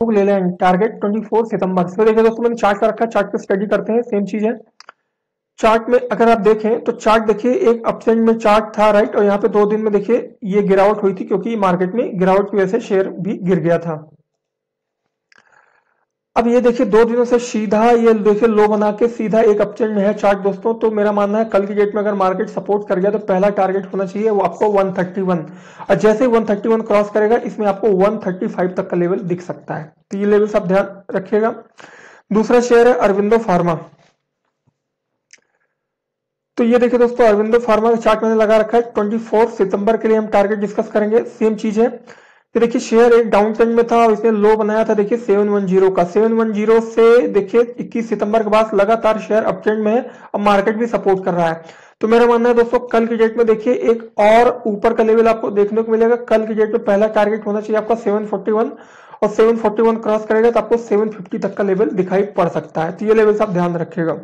Book ले लें target 24 सितंबर। इसमें देखिए दोस्तों, मैंने चार्ट का रखा है चार्ट पे स्टडी करते हैं सेम चीज़ है। चार्ट में अगर आप देखें तो चार्ट देखिए, एक अपसेंट में चार्ट था राइट और यहाँ पे दो दिन में देखिए, ये गिरावट हुई थी, क्योंकि मार्केट में गिरावट की वजह से शेयर भी गिर गया था। अब ये देखिए, दो दिनों से सीधा ये देखिए लो बना के सीधा एक अपचेंज में है चार्ट दोस्तों। तो मेरा मानना है, कल की डेट में अगर मार्केट सपोर्ट कर गया तो पहला टारगेट होना चाहिए वो आपको 131 और जैसे ही 131 क्रॉस करेगा, इसमें आपको 135 तक का लेवल दिख सकता है। तो ये लेवल सब ध्यान रखिएगा। दूसरा शेयर है अरविंदो फार्मा। तो ये देखिए दोस्तों, अरविंदो फार्मा का चार्ट मैंने लगा रखा है, ट्वेंटी सितंबर के लिए हम टारगेट डिस्कस करेंगे। सेम चीज़ है। ये देखिए शेयर एक डाउन ट्रेंड में था और इसने लो बनाया था, देखिए 710 का। 710 से देखिए 21 सितंबर के बाद लगातार शेयर अप ट्रेंड में है और मार्केट भी सपोर्ट कर रहा है। तो मेरा मानना है दोस्तों, कल की डेट में देखिए एक और ऊपर का लेवल आपको देखने को मिलेगा। कल की डेट में पहला टारगेट होना चाहिए आपका 741 और 741 क्रॉस करेगा तो आपको 750 तक का लेवल दिखाई पड़ सकता है। तो ये लेवल आप ध्यान रखिएगा।